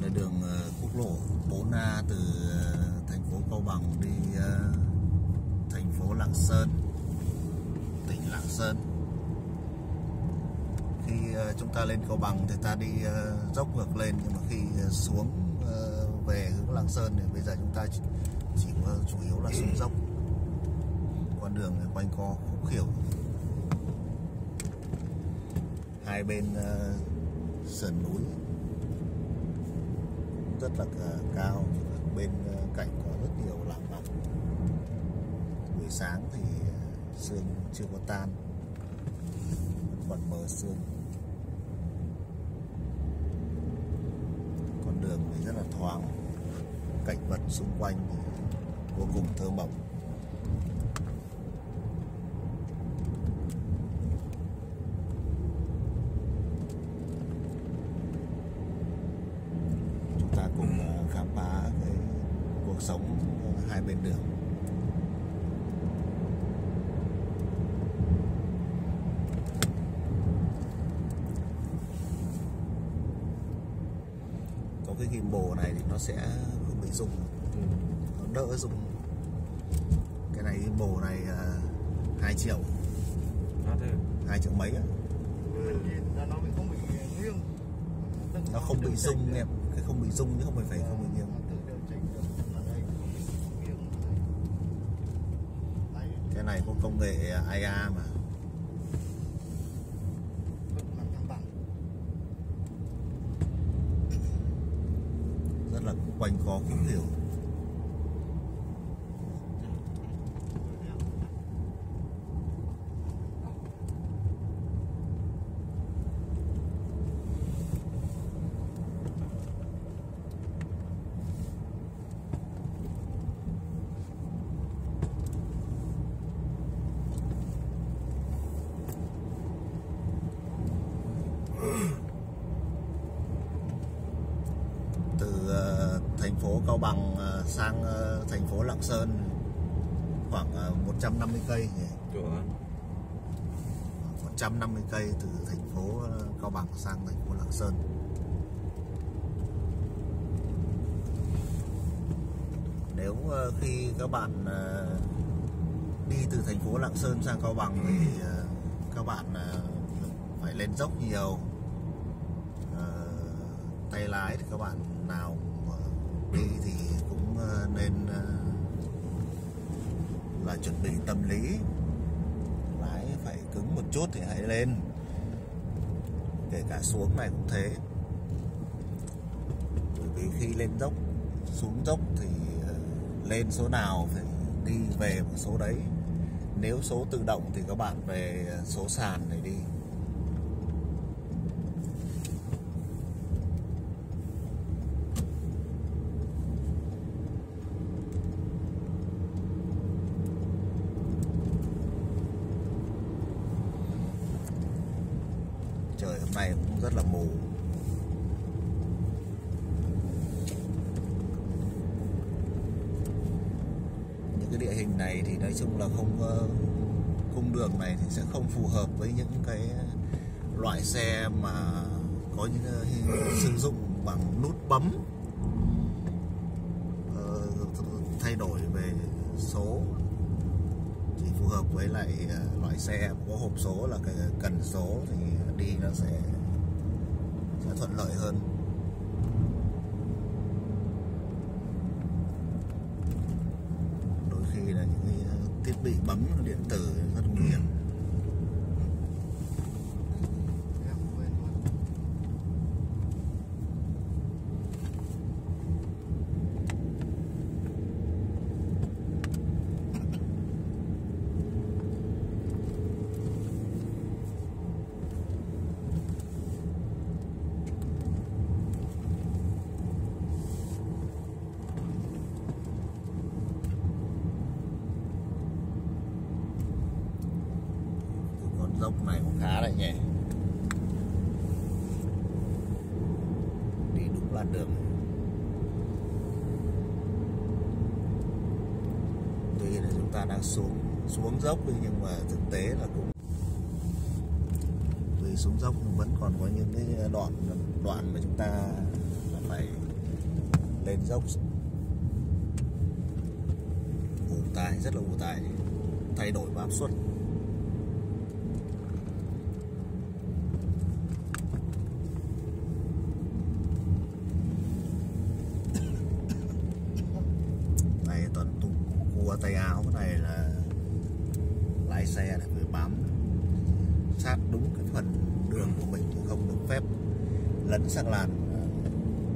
Đây là đường ờ, quốc lộ 4A từ ờ, thành phố Cao Bằng đi ờ, thành phố Lạng Sơn, tỉnh Lạng Sơn. Khi chúng ta lên Cao Bằng thì ta đi dốc ngược lên nhưng mà khi xuống về hướng Lạng Sơn thì bây giờ chúng ta chỉ, chỉ chủ yếu là xuống dốc. Con đường quanh co khúc khỉu. Hai bên sườn núi rất là cao bên ờ, cạnh có rất nhiều làng mạc buổi sáng thì ờ, sương chưa có tan. Còn mờ sương. Con đường thì rất là thoáng. Cảnh vật xung quanh thì vô cùng thơ mộng chúng ta cùng ờ, khám phá cái cuộc sống ờ, hai bên đường có cái gimbal này thì nó sẽ không bị rung nó đỡ rung cái này gimbal này uh, 2 triệu. Nó thế. 2 triệu mấy á? Mình nhìn là nó không bị nghiêng nó không bị điều rung em cái không bị rung chứ không phải phải không bị nghiêng cái này có công nghệ IA mà. Rất là quanh co khúc hiểu từ ờ, thành phố Cao Bằng ờ, sang ờ, thành phố Lạng Sơn khoảng ờ, 150 cây nhỉ? Chỗ 150 cây từ thành phố ờ, Cao Bằng sang thành phố Lạng Sơn. Nếu ờ, khi các bạn ờ, đi từ thành phố Lạng Sơn sang Cao Bằng thì các bạn phải lên dốc nhiều tay lái thì các bạn nào đi thì cũng nên là chuẩn bị tâm lý cứng một chút thì hãy lên. Kể cả xuống này cũng thế. Bởi vì khi lên dốc, xuống dốc thì ờ, lên số nào phải đi về một số đấy. Nếu số tự động thì các bạn về ờ, số sàn để đi trời hôm nay cũng rất là mù. Những cái địa hình này thì nói chung là không ờ, cung đường này thì sẽ không phù hợp với những cái loại xe mà có những ờ, sử dụng bằng nút bấm. Ờ, thay đổi về số chỉ phù hợp với lại loại xe có hộp số là cái cần số thì đi nó sẽ thuận lợi hơn. Đôi khi là những cái thiết bị bấm điện tử rất nguy hiểm Em quên mất Cái con dốc lại nhỉ? Đi đúng làn đường. Tuy là chúng ta đang xuống xuống dốc đi, nhưng mà thực tế là cũng vì xuống dốc vẫn còn có những cái đoạn đoạn mà chúng ta phải lên dốc. Ủ tài rất là ủ tài thay đổi áp suất này toàn tụ cua tay áo cái này là lái xe này phải bám sát đúng cái phần đường của mình chứ không được phép lấn sang làn ờ,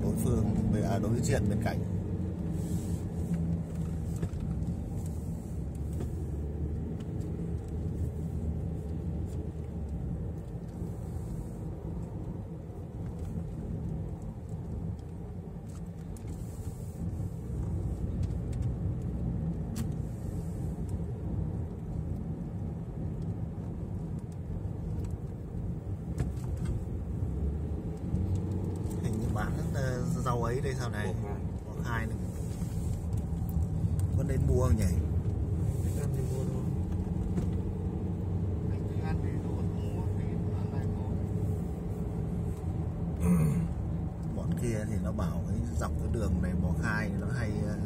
đối phương à, đối diện bên cạnh hình như bán ờ, rau ấy đây sau này. Hai. có khai nữa. Có nên mua không nhỉ? Bọn kia thì nó bảo cái dọc cái đường này mò khai nó hay ờ,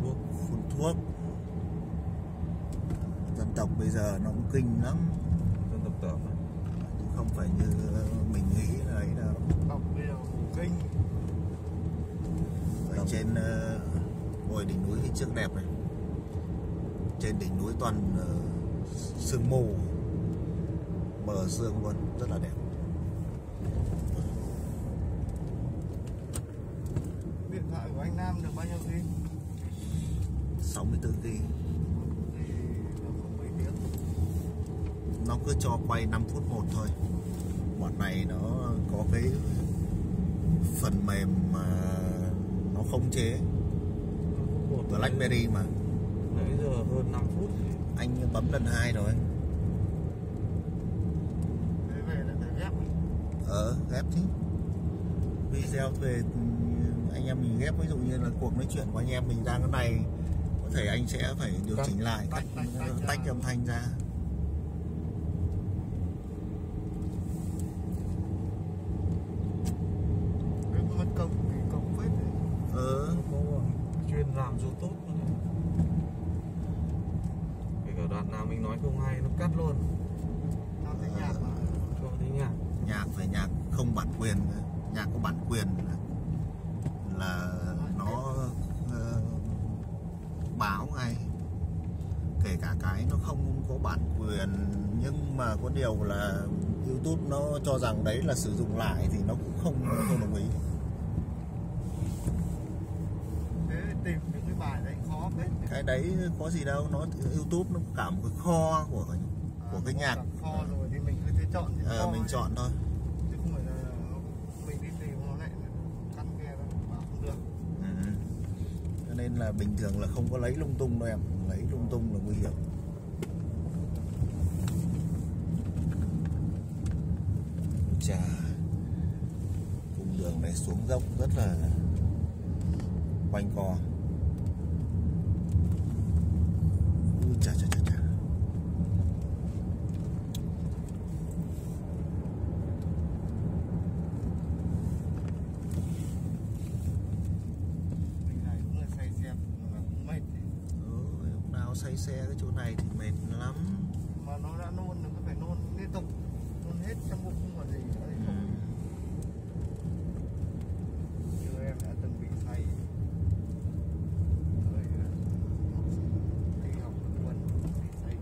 Thuốc. phun thuốc. Dân tộc bây giờ nó cũng kinh lắm. Dân tộc tởm không phải như mình nghĩ là ấy đâu Đọc bây giờ kinh. ở trên ờ, ngồi trước đẹp này. Trên đỉnh núi toàn ờ, sương mù mờ sương luôn rất là đẹp. Điện thoại của anh Nam được bao nhiêu kg? 64 kg Thì nó cứ cho quay 5 phút một thôi. Bọn này nó có cái phần mềm mà nó không chế Blackberry mà Nãy giờ hơn 5 phút. anh bấm lần hai rồi Thế về lại phải ghép. ờ ghép chứ video về ừ, anh em mình ghép ví dụ như là cuộc nói chuyện của anh em mình ra cái này có thể anh sẽ phải điều chỉnh lại Tách, tách, tách tách ra. âm thanh ra Cái mất công thì công phết đấy. ờ có chuyên làm dù tốt luôn đấy. kể cả đoạn nào mình nói không hay nó cắt luôn. Nó thấy nhạc mà. Cho thấy nhạc. Nhạc phải nhạc không bản quyền. Nhạc có bản quyền là, là nó ờ, báo ngay. Kể cả cái nó không có bản quyền nhưng mà có điều là YouTube nó cho rằng đấy là sử dụng lại thì nó cũng không không đồng ý thế tìm những cái bài đấy khó phết cái đấy có gì đâu nó YouTube nó cả một cái kho của của cái nhạc. kho rồi thì mình cứ thế chọn ờ, kho mình ấy. chọn thôi. Chứ không phải là mình đi tìm nó lại căn kia đâu bảo không được. Ừ. cho nên là bình thường là không có lấy lung tung đâu em. Lấy lung tung là nguy hiểm. Chà. Cung đường này xuống dốc rất là quanh co Ui, chà chà chà chà mình này cũng là say xe mà cũng mệt ừ, hôm nào say xe cái chỗ này thì mệt lắm mà nó đã nôn nó cứ phải nôn liên tục nôn hết trong bụng không còn gì nữa thì ừ. không như em đã từng bị say rồi ờ, đi học quân bị say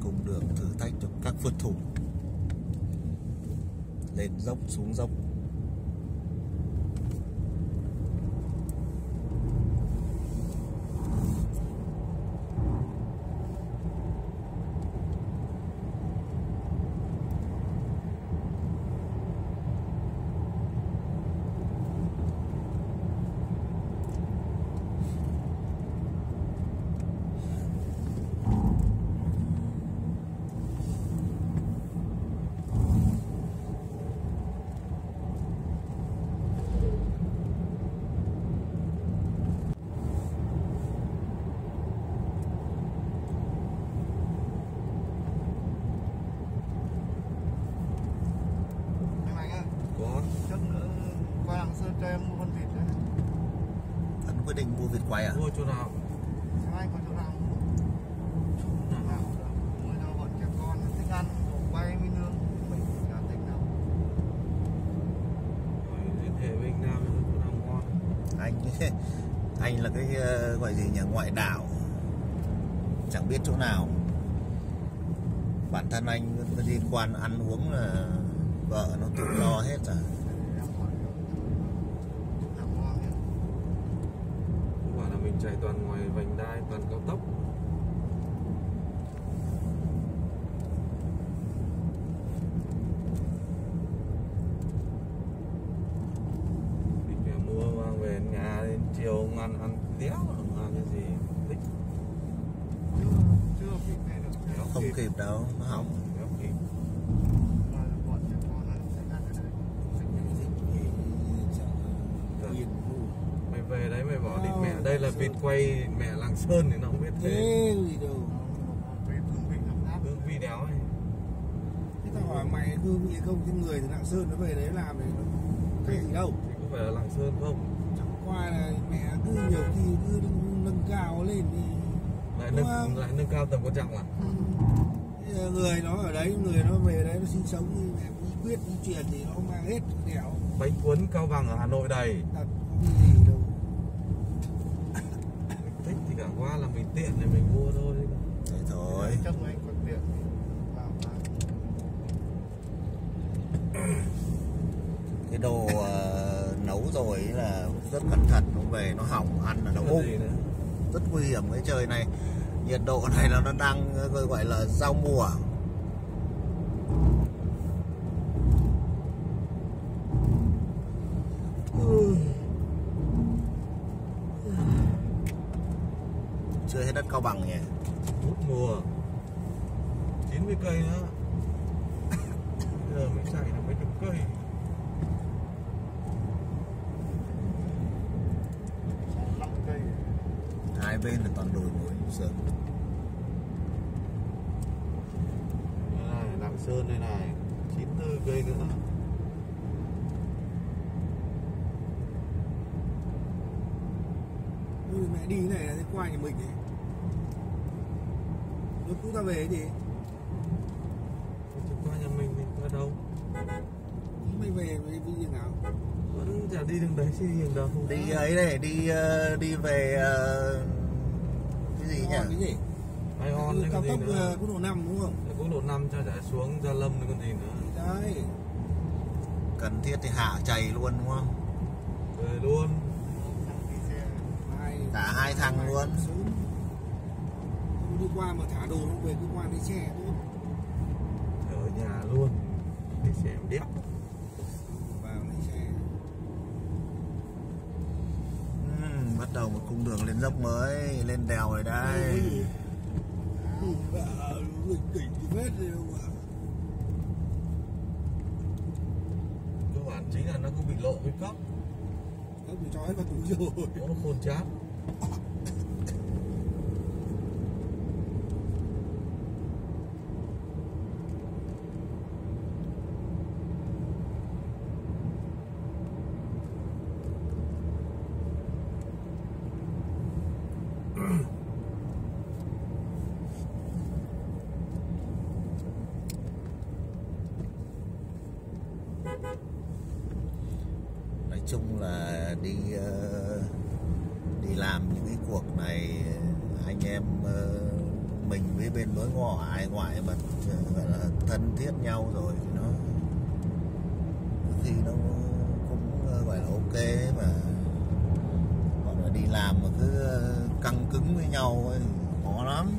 cung đường thử thách cho các phượt thủ lên dốc xuống dốc. Mua à mua chỗ nào? Ai có chỗ nào? Chỗ nào người nào bọn trẻ con thích ăn đồ quay với nướng mình đâu. Hỏi liên hệ với anh Nam chỗ nào ngon. Anh anh là cái ờ, gọi gì nhỉ? Ngoại đạo. Chẳng biết chỗ nào. Bản thân anh liên quan ăn uống là vợ nó tự lo hết rồi để em hỏi chỗ nào ngon nhỉ Không phải là mình chạy toàn ngoài vành đai, toàn cao tốc. Thì kẻ mua mang về nhà đến chiều ông ăn ăn đéo ông cái gì, thích. Chưa chưa kịp không kịp đâu, nó hỏng đéo kịp mà bọn trẻ con nó thích ăn cái này thích những mày về đấy mày bảo đi mẹ đây là vịt quay mẹ làng sơn thì nó không biết thế. Thế gì đâu cái hương vị nó khác hương vị đéo ấy. Thế tao hỏi mày hương vị không? Cái người từ lạng sơn nó về đấy làm thì nó cái gì đâu? Thì có phải là làng sơn không? Chẳng qua là mẹ cứ nhiều khi cứ nâng cao lên thì lại nâng không? lại nâng cao tầm quan trọng à? Ừ, người nó ở đấy người nó về đấy nó sinh sống như mẹ quyết di chuyển thì nó mang hết đẻo. Bánh cuốn cao bằng ở hà nội đầy đặt có cái gì đâu thích thì cả qua là mình tiện để mình mua thôi thế thôi. Chắc anh có tiện. Vào cái đồ ờ, nấu rồi là rất cẩn thận nó về nó hỏng ăn là nó Còn ung rất nguy hiểm cái trời này. Nhiệt độ này là nó đang gọi là giao mùa chưa hết đất cao bằng nhỉ hút mùa. 90 cây nữa bây giờ mình chạy được mấy chục cây. Năm cây. Hai bên là toàn đồi núi đây này lạng sơn đây này. 94 cây nữa. Ừ, mẹ đi cái này là cái qua nhà mình ấy lúc chúng ta về thì Chứ qua nhà mình thì qua đâu? Mày về mày đi như nào? Vẫn chả đi đường đấy chứ đi đường đâu đi ấy này đi ờ, đi về ờ, cái gì Ngon cái nhỉ? Gì ai on cao gì tốc ờ, quốc lộ 5 đúng không? Quốc lộ 5 cho trả xuống gia lâm nữa còn gì nữa. Đấy cần thiết thì hạ chày luôn đúng không? Về luôn. Năm đi xe hai Cả hai thằng luôn. sớm. Qua mà thả đồ nó về cứ qua lấy xe thôi. Ở nhà luôn để xem đéo. Vào lấy xe Ừm, bắt đầu một cung đường lên dốc mới lên đèo rồi đây. Tỉnh thì hết rồi không ạ. Cơ bản chính là nó không bị lộ cái cốc nó bị trói vào túi rồi. Nó khôn chát nói chung là đi ờ, đi làm những cái cuộc này anh em ờ, mình với bên mới ngỏ ai ngoại mà ờ, gọi là thân thiết nhau rồi thì nó khi nó cũng ờ, gọi là ok mà còn là đi làm mà cứ ờ, căng cứng với nhau ấy, thì lắm.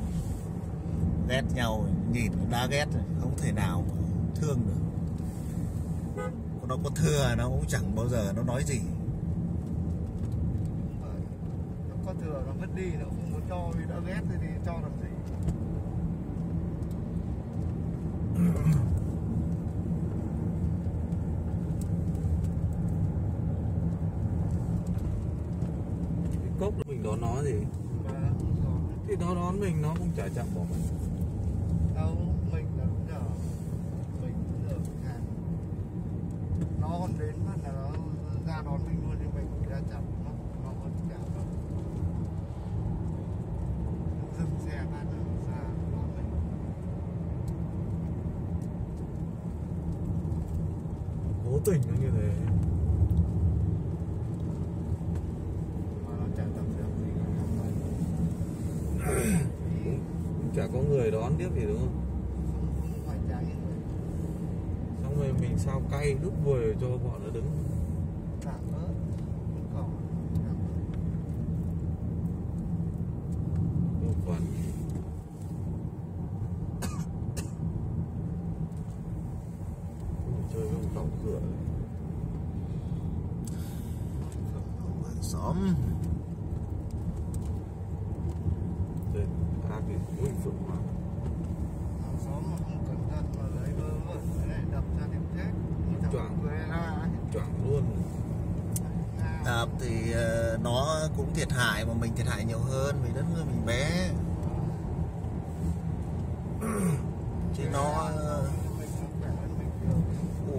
Ghét nhau nhìn cũng đã ghét rồi, không thể nào thương được. Nó có thừa nó cũng chẳng bao giờ nó nói gì. Nó có thừa nó vứt đi nó không muốn cho vì đã ghét thì, thì cho làm gì? Cái cốc mình đón nó gì thì nó đón mình nó cũng chả chạm bỏ mình. Đâu mình là đúng giờ mình cũng giờ hàng. Nó còn đến phát là nó ra đón mình luôn nhưng mình ra chậm nó nó còn chạm đâu dừng xe phát là ra đón mình. Cố tình nó như thế. Tiếp gì đúng không? Xong rồi mình sao cay đúc vùi cho bọn nó đứng giảm bớt không còn giảm bớt. một phần chơi với một cổng cửa này. hàng xóm trên áp thì ui phượng hoàng hàng xóm mà không cẩn thận mà lấy vơ vẩn cái này đập ra điểm chết như thằng Choảng. quê ra ấy. choảng luôn Nga. đạp thì ờ, nó cũng thiệt hại mà mình thiệt hại nhiều hơn vì đất nước mình bé chứ nó nhiều.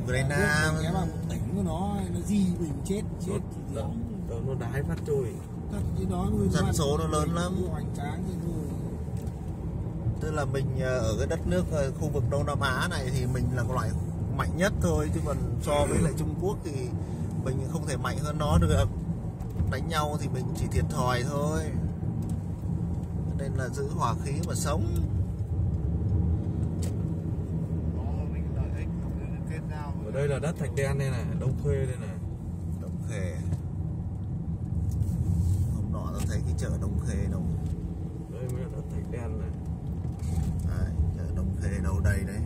Ukraine cái mà tỉnh của nó nó gì mình chết chết thì nó, nó, nó đái phát trôi thật chứ Dân số nó lớn lắm. hoành tráng tức là mình ờ, ở cái đất nước ờ, khu vực Đông Nam Á này thì mình là loại mạnh nhất thôi chứ còn so với lại Trung Quốc thì mình không thể mạnh hơn nó được đánh nhau thì mình chỉ thiệt thòi thôi. Nên là giữ hòa khí mà sống. Ở đây là đất thạch đen đây này đông khê đây này. Đông Khê hôm nọ tôi thấy cái chợ Đông Khê đâu. Đây mới là đất thạch đen này. Đấy, chợ Đông Khê đâu đây đấy